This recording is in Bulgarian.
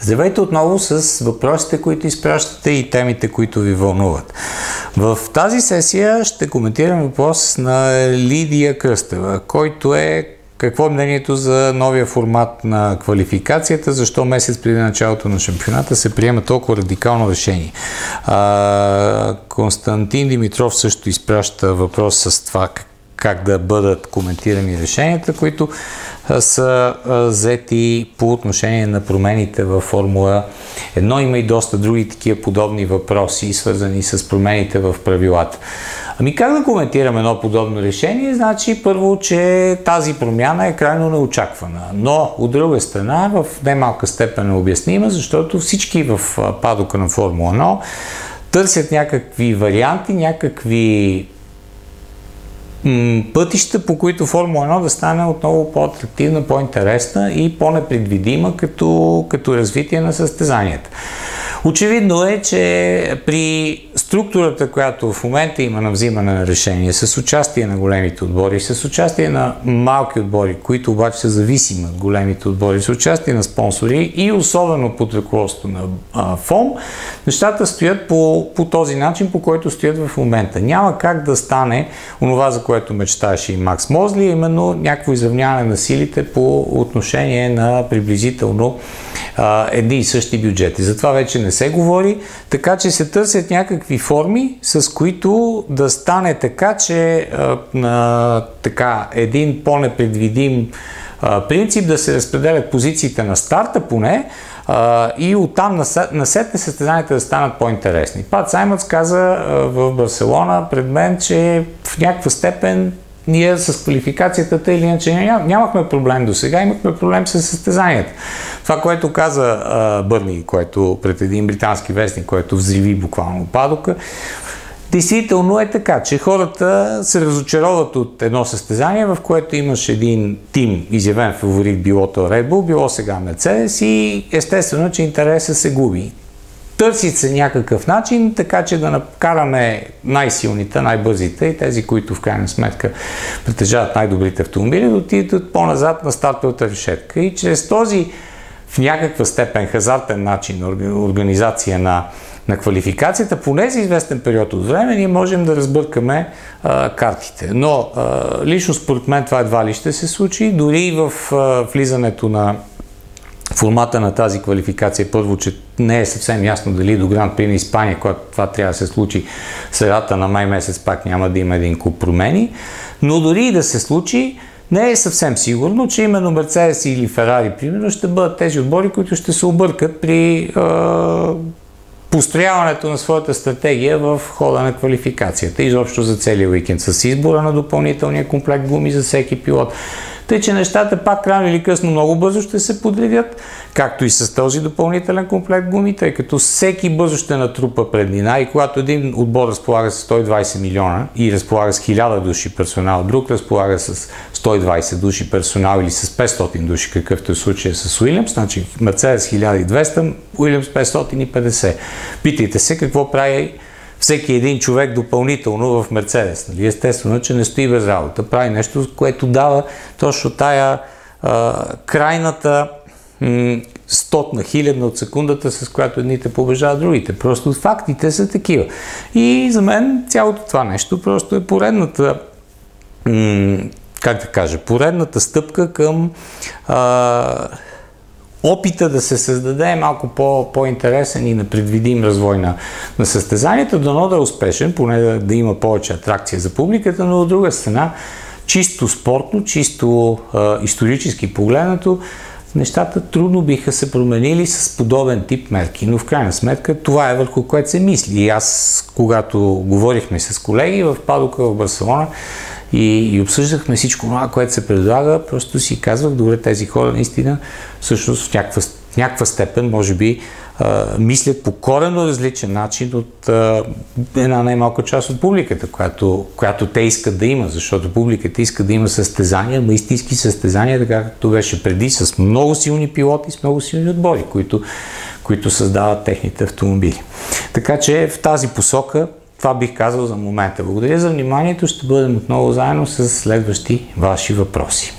Здравейте отново с въпросите, които изпращате и темите, които ви вълнуват. В тази сесия ще коментирам въпрос на Лидия Кръстева, който е какво е мнението за новия формат на квалификацията? Защо месец преди началото на шампионата се приема толкова радикално решение? А, Константин Димитров също изпраща въпрос с това как да бъдат коментирани решенията, които са взети по отношение на промените във Формула 1. Има и доста други такива подобни въпроси, свързани с промените в правилата. Ами как да коментираме едно подобно решение? Значи първо, че тази промяна е крайно неочаквана, но от друга страна в немалка степен е обяснима, защото всички в падока на Формула 1 търсят някакви варианти, някакви пътища, по които Формула 1 да стане отново по-атрактивна, по-интересна и по-непредвидима като, като развитие на състезанията. Очевидно е, че при структурата, която в момента има на взимане на решение, с участие на големите отбори, с участие на малки отбори, които обаче са зависими от големите отбори, с участие на спонсори и особено под ръководството на а, ФОМ, нещата стоят по, по този начин, по който стоят в момента. Няма как да стане онова, за което мечтаеше и Макс Мозли, именно някакво изравняване на силите по отношение на приблизително а, едни и същи бюджети. Затова вече не се говори, така че се търсят някакви форми, с които да стане така, че а, на така, един по-непредвидим а, принцип да се разпределят позициите на старта поне, Uh, и оттам насетне състезанията да станат по-интересни. Пат Саймънс каза uh, в Барселона пред мен, че в някаква степен ние с квалификацията или иначе нямахме проблем до сега, имахме проблем с състезанията. Това, което каза а, Бърни, което пред един британски вестник, което взриви буквално падока, Действително е така, че хората се разочароват от едно състезание, в което имаш един тим, изявен фаворит, било то Red Bull, било сега Mercedes и естествено, че интересът се губи. Търси се някакъв начин, така че да накараме най-силните, най-бързите и тези, които в крайна сметка притежават най-добрите автомобили, да отидат по-назад на стартовата решетка. И чрез този в някаква степен хазартен начин организация на, на квалификацията, поне за известен период от време, ние можем да разбъркаме а, картите. Но а, лично според мен това едва ли ще се случи. Дори в а, влизането на формата на тази квалификация първо, че не е съвсем ясно дали до Гранд При Испания, когато това трябва да се случи средата на май месец, пак няма да има един куп промени. Но дори и да се случи, не е съвсем сигурно, че именно Мерцедес или Ферари, примерно, ще бъдат тези отбори, които ще се объркат при е, построяването на своята стратегия в хода на квалификацията. Изобщо за целия уикенд с избора на допълнителния комплект гуми за всеки пилот. Тъй, че нещата пак рано или късно много бързо ще се подредят, както и с този допълнителен комплект гуми, тъй като всеки бързо ще натрупа преднина и когато един отбор разполага с 120 милиона и разполага с 1000 души персонал, друг разполага с 120 души персонал или с 500 души, какъвто е случая с Уилямс, значи Мерцедес 1200, Уилямс 550. Питайте се какво прави всеки един човек допълнително в Мерцедес. Нали? Естествено, че не стои без работа. Прави нещо, което дава точно тая а, крайната м- стотна, хилядна от секундата, с която едните побежават другите. Просто фактите са такива. И за мен цялото това нещо просто е поредната как да кажа, поредната стъпка към а, опита да се създаде малко по, по-интересен и непредвидим развой на, на състезанията, дано да е успешен, поне да, да има повече атракция за публиката, но от друга страна, чисто спортно, чисто а, исторически погледнато, нещата трудно биха се променили с подобен тип мерки, но в крайна сметка това е върху което се мисли. И аз, когато говорихме с колеги в Падока в Барселона, и, и обсъждахме всичко това, което се предлага, просто си казвах, добре, тези хора наистина всъщност в някаква, в някаква степен, може би, а, мислят по корено различен начин от а, една най-малка част от публиката, която, която те искат да има, защото публиката иска да има състезания, но истински състезания, така както беше преди, с много силни пилоти, с много силни отбори, които, които създават техните автомобили. Така че в тази посока това бих казал за момента. Благодаря за вниманието. Ще бъдем отново заедно с следващи ваши въпроси.